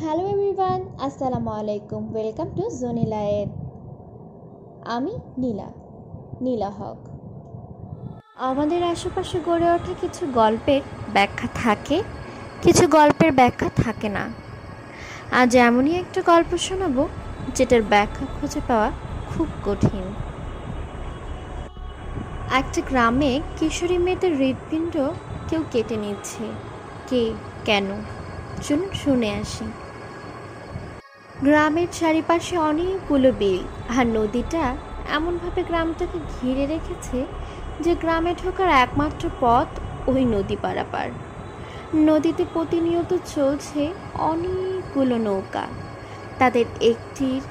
Hello everyone আসসালামু আলাইকুম welcome to জোনিলায়ের আমি নীলা নীলা হক। আমাদের আশেপাশে গড়ে ওঠা কিছু গল্পের ব্যাখ্যা থাকে, কিছু গল্পের ব্যাখ্যা থাকে না। আজ এমনই একটা গল্প শোনাবো, যেটার ব্যাখ্যা খুঁজে পাওয়া খুব কঠিন। একটা গ্রামে কিশোরী মেয়েদের হৃৎপিণ্ড কেউ কেটে নিচ্ছে। কে, কেন? চলুন শুনে আসি। গ্রামের চারিপাশে অনেকগুলো বিল, আর নদীটা এমনভাবে গ্রামটাকে ঘিরে রেখেছে যে গ্রামে ঢোকার একমাত্র পথ ওই নদী পারাপার। নদীতে প্রতিনিয়ত চলছে অনেকগুলো নৌকা। তাদের একটির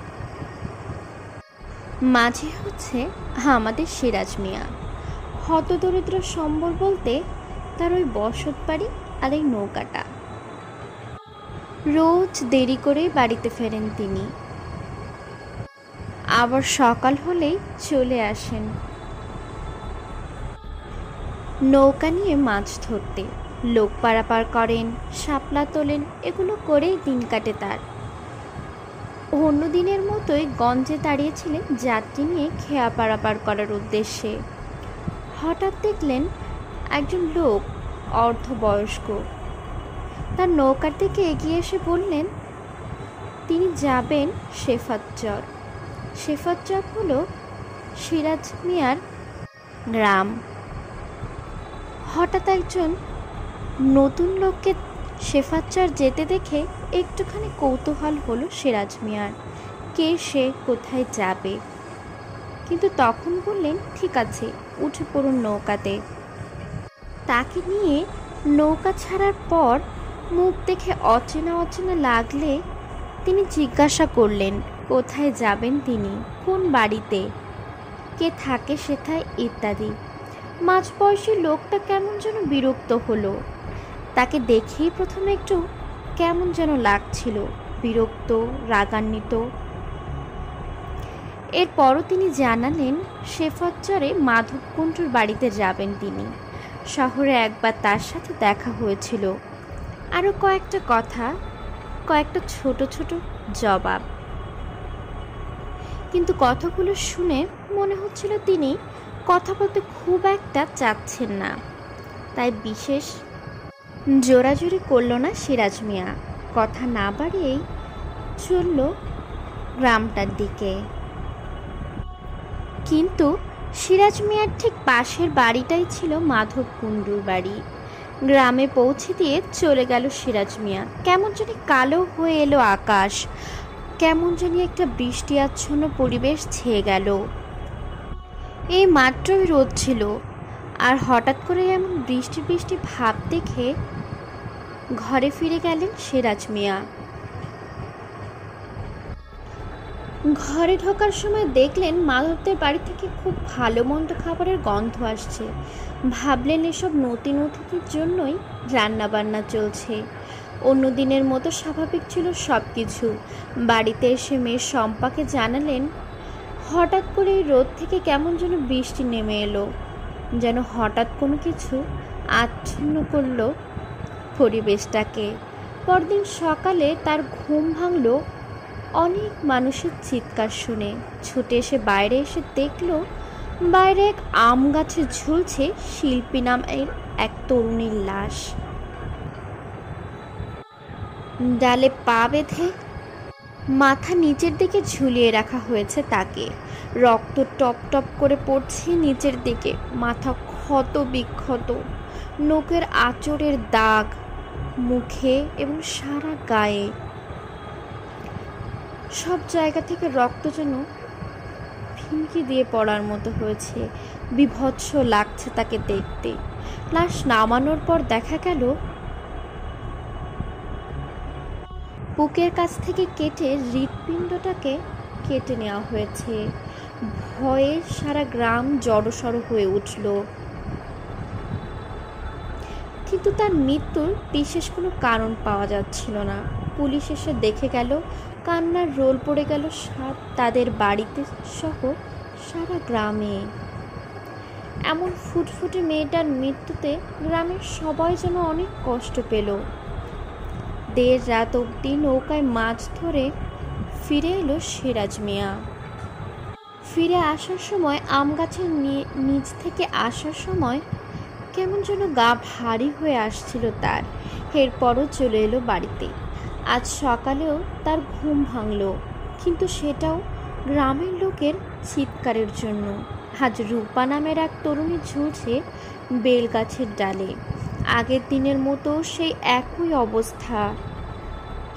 মাঝে হচ্ছে আমাদের সিরাজ মিয়া। হতদরিদ্র সম্বল বলতে তার ওই বসত বাড়ি আর এই নৌকাটা। রোজ দেরি করেই বাড়িতে ফেরেন তিনি। আবার সকাল হলেই চলে আসেন। নৌকা নিয়ে মাছ ধরতে। লোক পারাপার করেন, শাপলা তোলেন, এগুলো করেই দিন কাটে তার। অন্য দিনের মতোই গঞ্জে দাঁড়িয়েছিলেন যাত্রী নিয়ে খেয়া পারাপার করার উদ্দেশ্যে। হঠাৎ দেখলেন একজন লোক অর্ধবয়স্ক। তার নৌকার দিকে এগিয়ে এসে বললেন, তিনি যাবেন শেফাতচর শেফাতচর হলো সিরাজ মিয়ার গ্রাম। হঠাৎ একজন নতুন লোককে শেফাতচর যেতে দেখে একটুখানি কৌতূহল হলো সিরাজ মিয়ার। কে সে, কোথায় যাবে? কিন্তু তখন বললেন, ঠিক আছে, উঠে পড়ুন নৌকাতে। তাকে নিয়ে নৌকা ছাড়ার পর মুখ দেখে অচেনা অচেনা লাগলে তিনি জিজ্ঞাসা করলেন, কোথায় যাবেন তিনি? কোন বাড়িতে? কে থাকে সেথায়? ইত্যাদি। মাঝ বয়সী লোকটা কেমন যেন বিরক্ত হলো। তাকে দেখেই প্রথমে একটু কেমন যেন লাগছিল, বিরক্ত, রাগান্বিত। এরপরও তিনি জানালেন শেফাচ্চরে মাধবকুণ্ডুর বাড়িতে যাবেন তিনি। শহরে একবার তার সাথে দেখা হয়েছিল। আরও কয়েকটা কথা, কয়েকটা ছোট ছোট জবাব। কিন্তু কথাগুলো শুনে মনে হচ্ছিল তিনি কথা বলতে খুব একটা চাচ্ছেন না। তাই বিশেষ জোরাজুরি করল না সিরাজ মিয়া। কথা না বাড়িয়েই চলল গ্রামটার দিকে। কিন্তু সিরাজ মিয়ার ঠিক পাশের বাড়িটাই ছিল মাধব কুণ্ডুর বাড়ি। গ্রামে পৌঁছে দিয়ে চলে গেল সিরাজ মিয়া। কেমন জানি কালো হয়ে এলো আকাশ। কেমন জানি একটা বৃষ্টি আচ্ছন্ন পরিবেশ ছেয়ে গেল। এই মাত্রই রোদ ছিল। আর হঠাৎ করে এমন বৃষ্টি বৃষ্টি ভাব দেখে ঘরে ফিরে গেলেন সিরাজ মিয়া। ঘরে ঢোকার সময় দেখলেন মাধবদের বাড়ি থেকে খুব ভালো মন্দ খাবারের গন্ধ আসছে। ভাবলেন এসব নতুন অতিথির জন্যই রান্নাবান্না চলছে। অন্য দিনের মতো স্বাভাবিক ছিল সব কিছু বাড়িতে এসে মেয়ে শম্পাকে জানালেন, হঠাৎ করে রোদ থেকে কেমন যেন বৃষ্টি নেমে এলো। যেন হঠাৎ কোনো কিছু আচ্ছন্ন করল পরিবেশটাকে। পরদিন সকালে তার ঘুম ভাঙল অনেক মানুষের চিৎকার শুনে। ছুটে এসে বাইরে এসে দেখল, বাইরে এক আম গাছে ঝুলছে শিল্পী নামের এক তরুণীর লাশ। ডালে পা বেঁধে মাথা নিচের দিকে ঝুলিয়ে রাখা হয়েছে তাকে। রক্ত টপ টপ করে পড়ছে নিচের দিকে, মাথা ক্ষত বিক্ষত নোকের আঁচড়ের দাগ, মুখে এবং সারা গায়ে। সব জায়গা থেকে রক্ত যেন ফিঙ্কি দিয়ে পড়ার মতো হয়েছে। বিভৎস লাগছে তাকে দেখতে। লাশ নামানোর পর দেখা গেল, বুকের কাছ থেকে কেটে হৃৎপিণ্ডটাকে কেটে নেওয়া হয়েছে। ভয়ে সারা গ্রাম জড়সড় হয়ে উঠল। কিন্তু তার মৃত্যুর বিশেষ কোনো কারণ পাওয়া যাচ্ছিল না। পুলিশ এসে দেখে গেল কান্নার রোল পড়ে গেল সাত তাদের বাড়িতে সহ সারা গ্রামে। এমন ফুটফুটে মেয়েটার মৃত্যুতে গ্রামের সবাই যেন অনেক কষ্ট পেল। দেড় রাত অবধি নৌকায় মাছ ধরে ফিরে এলো সিরাজ মিয়া। ফিরে আসার সময় আম গাছের নিচ থেকে আসার সময় কেমন যেন গা ভারী হয়ে আসছিল তার। এরপরও চলে এলো বাড়িতে। আজ সকালেও তার ঘুম ভাঙল, কিন্তু সেটাও গ্রামের লোকের চিৎকারের জন্য। আজ রূপা নামের এক তরুণী ঝুলছে বেল গাছের ডালে। আগের দিনের মতো সেই একই অবস্থা।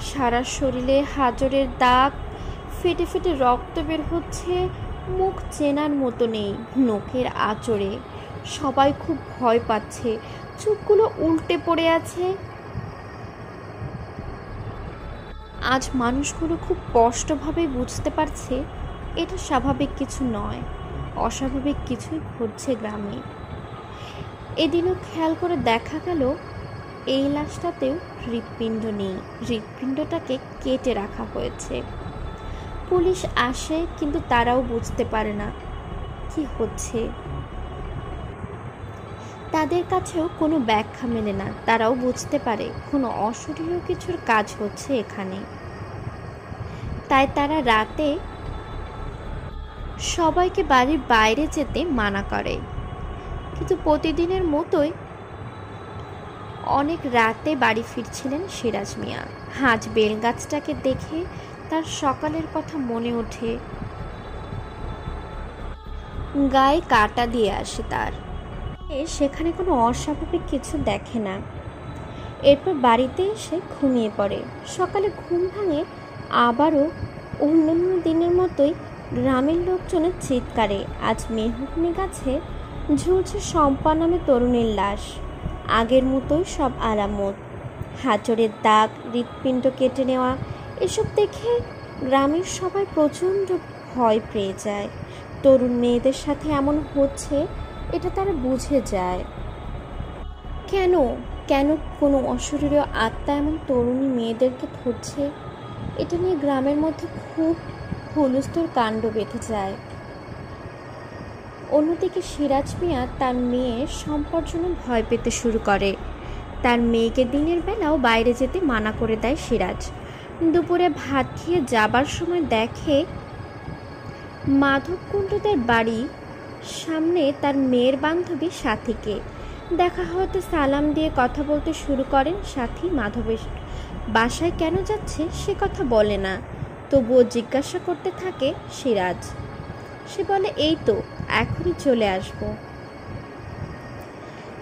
সারা শরীরে হাজরের দাগ, ফেটে ফেটে রক্ত বের হচ্ছে, মুখ চেনার মতো নেই নখের আচরে সবাই খুব ভয় পাচ্ছে, চোখগুলো উল্টে পড়ে আছে আজ মানুষগুলো খুব স্পষ্টভাবে বুঝতে পারছে এটা স্বাভাবিক কিছু নয়, অস্বাভাবিক কিছুই ঘটছে গ্রামে। এদিনও খেয়াল করে দেখা গেল, এই লাশটাতেও হৃৎপিণ্ড নেই, হৃৎপিণ্ডটাকে কেটে রাখা হয়েছে। পুলিশ আসে, কিন্তু তারাও বুঝতে পারে না, কি হচ্ছে? তাদের কাছেও কোনো ব্যাখ্যা মেলে না। তারাও বুঝতে পারে, কোনো অশরীয় কিছুর কাজ হচ্ছে এখানে। তাই তারা রাতে সবাইকে বাড়ির বাইরে যেতে মানা করে। কিন্তু প্রতিদিনের মতোই অনেক রাতে বাড়ি ফিরছিলেন সিরাজ মিয়া। হাঁজ বেলগাছটাকে দেখে তার সকালের কথা মনে ওঠে। গায়ে কাটা দিয়ে আসে তার। সেখানে কোনো অস্বাভাবিক কিছু দেখে না। এরপর বাড়িতে এসে ঘুমিয়ে পড়ে। সকালে ঘুম ভাঙে আবারও অন্যান্য দিনের মতোই গ্রামের লোকজনের চিৎকারে। আজ মেহগুনি গাছে ঝুলছে শম্পা নামে তরুণের লাশ। আগের মতোই সব আলামত হাজরের দাগ, হৃৎপিণ্ড কেটে নেওয়া, এসব দেখে গ্রামের সবাই প্রচণ্ড ভয় পেয়ে যায়। তরুণ মেয়েদের সাথে এমন হচ্ছে এটা তারা বুঝে যায়। কেন? কেন কোনো অশরীরীয় আত্মা এমন তরুণী মেয়েদেরকে ধরছে? এটা নিয়ে গ্রামের মধ্যে খুব হুলস্থুল কাণ্ড বেঁধে যায়। অন্যদিকে সিরাজ মিয়া তার মেয়ের সম্পর জন্য ভয় পেতে শুরু করে। তার মেয়েকে দিনের বেলাও বাইরে যেতে মানা করে দেয় সিরাজ। দুপুরে ভাত খেয়ে যাবার সময় দেখে মাধব কুণ্ডদের বাড়ি সামনে তার মেয়ের বান্ধবী সাথীকে। দেখা হয়তো সালাম দিয়ে কথা বলতে শুরু করেন সাথী মাধবের। বাসায় কেন যাচ্ছে সে কথা বলে না। তবুও জিজ্ঞাসা করতে থাকে সিরাজ। সে বলে, এই তো, এখনই চলে আসব।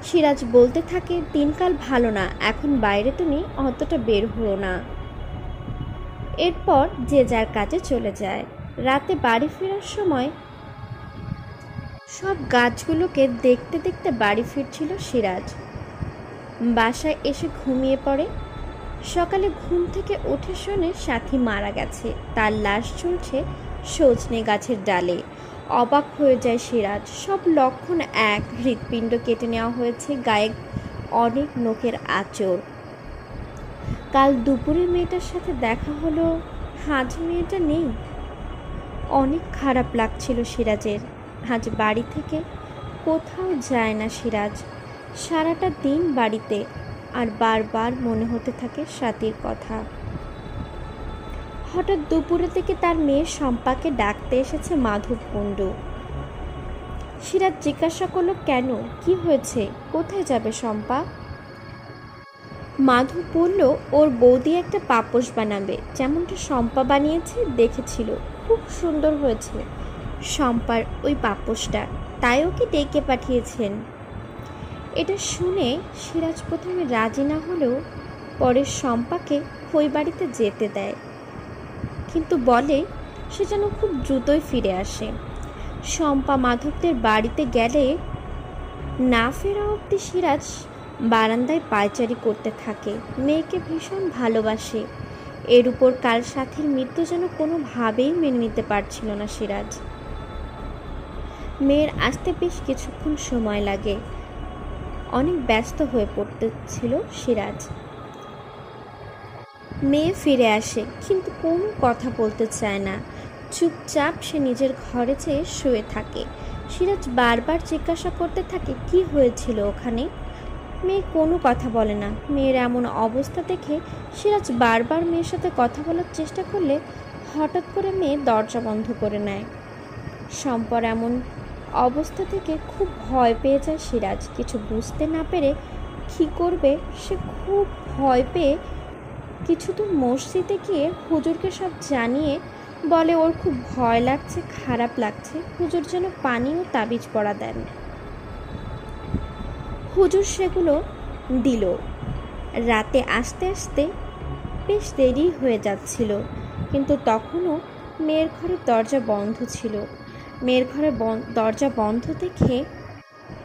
সিরাজ বলতে থাকে, দিনকাল ভালো না, এখন বাইরে তুমি অতটা বের হো না। এরপর যে যার কাজে চলে যায়। রাতে বাড়ি ফেরার সময় সব গাছগুলোকে দেখতে দেখতে বাড়ি ফিরছিল সিরাজ। বাসায় এসে ঘুমিয়ে পড়ে। সকালে ঘুম থেকে উঠে শোনে সাথী মারা গেছে। তার লাশ ঝুলছে সজনে গাছের ডালে। অবাক হয়ে যায় সিরাজ। সব লক্ষণ এক। হৃৎপিণ্ড কেটে নেওয়া হয়েছে। গায়ে অনেক নোকের আচর কাল দুপুরে মেয়েটার সাথে দেখা হলো। আজ মেয়েটা নেই। অনেক খারাপ লাগছিল সিরাজের। আজ বাড়ি থেকে কোথাও যায় না সিরাজ। সারাটা দিন বাড়িতে আর বারবার মনে হতে থাকে সাথীর কথা। হঠাৎ দুপুরে থেকে তার মেয়ে শম্পাকে ডাকতে এসেছে মাধব কুণ্ডু। সিরাজ জিজ্ঞাসা করল, কেন? কি হয়েছে? কোথায় যাবে শম্পা? মাধব বলল, ওর বৌদি একটা পাপোশ বানাবে। যেমনটা শম্পা বানিয়েছে, দেখেছিল। খুব সুন্দর হয়েছে। শম্পার ওই পাপোশটা তাই ওকে ডেকে পাঠিয়েছেন। এটা শুনে সিরাজ প্রথমে রাজি না হলেও পরে শম্পাকে ওই বাড়িতে যেতে দেয়। কিন্তু বলে সে যেন খুব দ্রুতই ফিরে আসে। শম্পা মাধবদের বাড়িতে গেলে না ফেরা অব্দি সিরাজ বারান্দায় পায়চারি করতে থাকে। মেয়েকে ভীষণ ভালোবাসে। এর উপর কাল সাথীর মৃত্যু যেন কোনোভাবেই মেনে নিতে পারছিল না সিরাজ। মেয়ের আসতে বেশ কিছুক্ষণ সময় লাগে। অনেক ব্যস্ত হয়ে পড়তেছিল সিরাজ। মেয়ে ফিরে আসে, কিন্তু কোনো কথা বলতে চায় না। চুপচাপ সে নিজের ঘরে চেয়ে শুয়ে থাকে। সিরাজ বারবার জিজ্ঞাসা করতে থাকে, কি হয়েছিল ওখানে? মেয়ে কোনো কথা বলে না। মেয়ের এমন অবস্থা দেখে সিরাজ বারবার মেয়ের সাথে কথা বলার চেষ্টা করলে হঠাৎ করে মেয়ে দরজা বন্ধ করে নেয়। সম্পর এমন অবস্থা থেকে খুব ভয় পেয়ে যায় সিরাজ। কিছু বুঝতে না পেরে কী করবে, সে খুব ভয় পেয়ে কিছু দূর মসজিদে গিয়ে হুজুরকে সব জানিয়ে বলে, ওর খুব ভয় লাগছে, খারাপ লাগছে। হুজুর যেন পানি ও তাবিজ পড়া দেন। হুজুর সেগুলো দিল। রাতে আস্তে আস্তে বেশ দেরি হয়ে যাচ্ছিল, কিন্তু তখনও মেয়ের ঘরের দরজা বন্ধ ছিল। মেয়ের ঘরের দরজা বন্ধ দেখে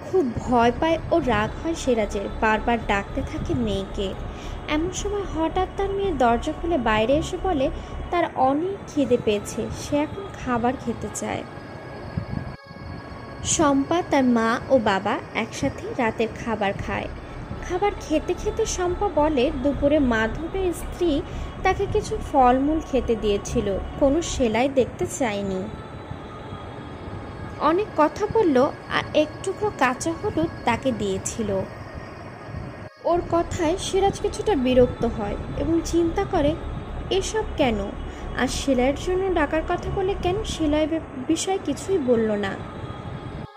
খুব ভয় পায় ও রাগ হয় সিরাজের বারবার ডাকতে থাকে মেয়েকে। এমন সময় হঠাৎ তার মেয়ে দরজা খুলে বাইরে এসে বলে, তার অনেক খিদে পেয়েছে, সে এখন খাবার খেতে চায়। শম্পা তার মা ও বাবা একসাথে রাতের খাবার খায়। খাবার খেতে খেতে শম্পা বলে, দুপুরে মাধবের স্ত্রী তাকে কিছু ফলমূল খেতে দিয়েছিল, কোনো সেলাই দেখতে চায়নি। অনেক কথা বলল আর একটুকরো কাঁচা হলুদ তাকে দিয়েছিল। ওর কথায় সিরাজ কিছুটা বিরক্ত হয় এবং চিন্তা করে, এসব কেন? আর সেলাইয়ের জন্য ডাকার কথা বলে কেন সেলাই বিষয় কিছুই বলল না?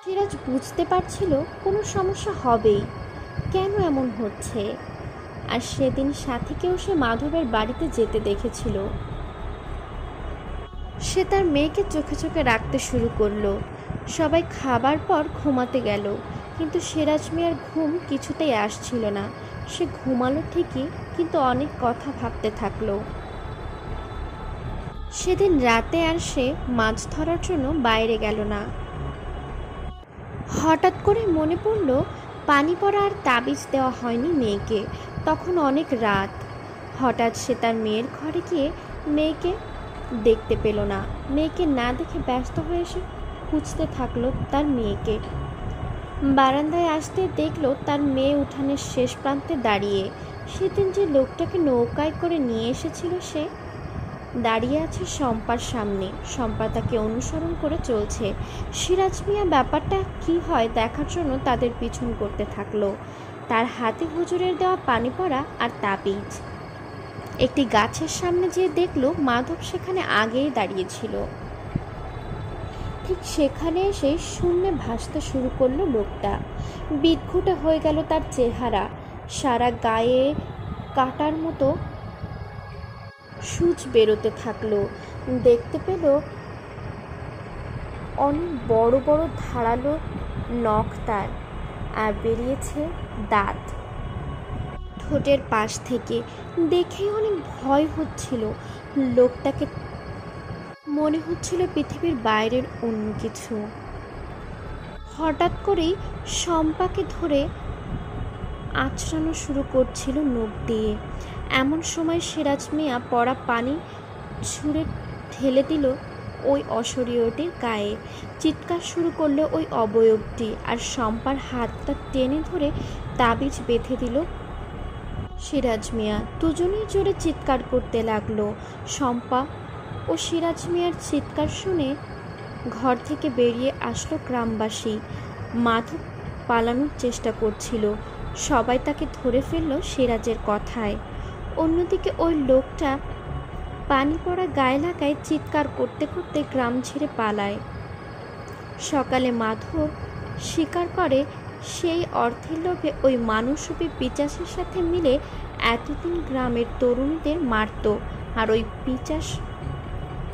সিরাজ বুঝতে পারছিল কোনো সমস্যা হবেই। কেন এমন হচ্ছে? আর সেদিন সাথীকেও সে মাধবের বাড়িতে যেতে দেখেছিল। সে তার মেয়েকে চোখে চোখে রাখতে শুরু করল। সবাই খাবার পর ঘুমাতে গেল, কিন্তু সিরাজ মিয়ার ঘুম কিছুতেই আসছিল না। সে ঘুমালো ঠিকই, কিন্তু অনেক কথা ভাবতে থাকল। সেদিন রাতে আর সে মাছ ধরার জন্য বাইরে গেল না। হঠাৎ করে মনে পড়ল, পানি পড়া আর তাবিজ দেওয়া হয়নি মেয়েকে, তখন অনেক রাত। হঠাৎ সে তার মেয়ের ঘরে গিয়ে মেয়েকে দেখতে পেল না। মেয়েকে না দেখে ব্যস্ত হয়ে এসে খুঁজতে থাকল তার মেয়েকে। বারান্দায় আসতে দেখল তার মেয়ে উঠানের শেষ প্রান্তে দাঁড়িয়ে। সেদিন যে লোকটাকে নৌকায় করে নিয়ে এসেছিল সে। দাঁড়িয়ে আছে শম্পার সামনে। শম্পা তাকে অনুসরণ করে চলছে। সিরাজ মিয়া, ব্যাপারটা কি হয় দেখার জন্য তাদের পিছন করতে থাকল। তার হাতে হুজুরের দেওয়া পানি পড়া আর তাবিজ। একটি গাছের সামনে যেয়ে দেখল মাধব সেখানে আগেই দাঁড়িয়েছিল ঠিক সেখানে এসে শূন্যে ভাসতে শুরু করল লোকটা। বিদঘুটে হয়ে গেল তার চেহারা। সারা গায়ে কাটার মতো সূচ বেরোতে থাকল। দেখতে পেল অনেক বড় বড় ধারালো নখ তার, আর বেরিয়েছে দাঁত। ঠোঁটের পাশ থেকে দেখেই অনেক ভয় হচ্ছিল। লোকটাকে মনে হচ্ছিল পৃথিবীর বাইরের অন্য কিছু। হঠাৎ করেই শম্পাকে ধরে আছড়ানো শুরু করছিল নখ দিয়ে। এমন সময় সিরাজ মিয়া পড়া পানি ছুঁড়ে ঠেলে দিল ওই অশরীয়টির গায়ে। চিৎকার শুরু করল ওই অবয়বটি আর শম্পার হাতটা টেনে ধরে তাবিজ বেঁধে দিল সিরাজ মিয়া। দুজনেই জোরে চিৎকার করতে লাগল। শম্পা ও সিরাজ মিয়ার চিৎকার শুনে ঘর থেকে বেরিয়ে আসলো গ্রামবাসী। মাধব পালানোর চেষ্টা করছিল। সবাই তাকে ধরে ফেলল সিরাজের কথায়। অন্যদিকে ওই লোকটা পানি পড়া গায়ে লাগায় চিৎকার করতে করতে গ্রাম ছেড়ে পালায়। সকালে মাধব স্বীকার করে সেই অর্থের লোভে ওই মানুষরূপী পিচাসের সাথে মিলে এতদিন গ্রামের তরুণীদের মারত। আর ওই পিচাস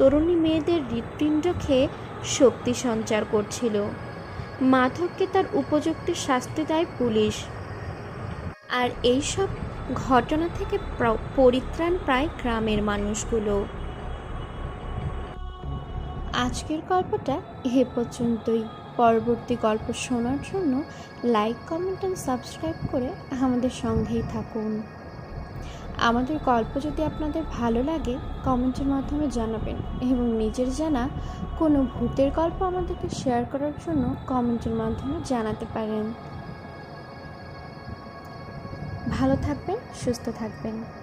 তরুণী মেয়েদের হৃৎপিণ্ড খেয়ে শক্তি সঞ্চার করছিল। মাধবকে তার উপযুক্ত শাস্তি দেয় পুলিশ। আর এইসব ঘটনা থেকে পরিত্রাণ প্রায় গ্রামের মানুষগুলো। আজকের গল্পটা এ পর্যন্তই। পরবর্তী গল্প শোনার জন্য লাইক কমেন্ট অ্যান্ড সাবস্ক্রাইব করে আমাদের সঙ্গেই থাকুন। আমাদের গল্প যদি আপনাদের ভালো লাগে, কমেন্টের মাধ্যমে জানাবেন এবং নিজের জানা কোনো ভূতের গল্প আমাদেরকে শেয়ার করার জন্য কমেন্টের মাধ্যমে জানাতে পারেন। ভালো থাকবেন, সুস্থ থাকবেন।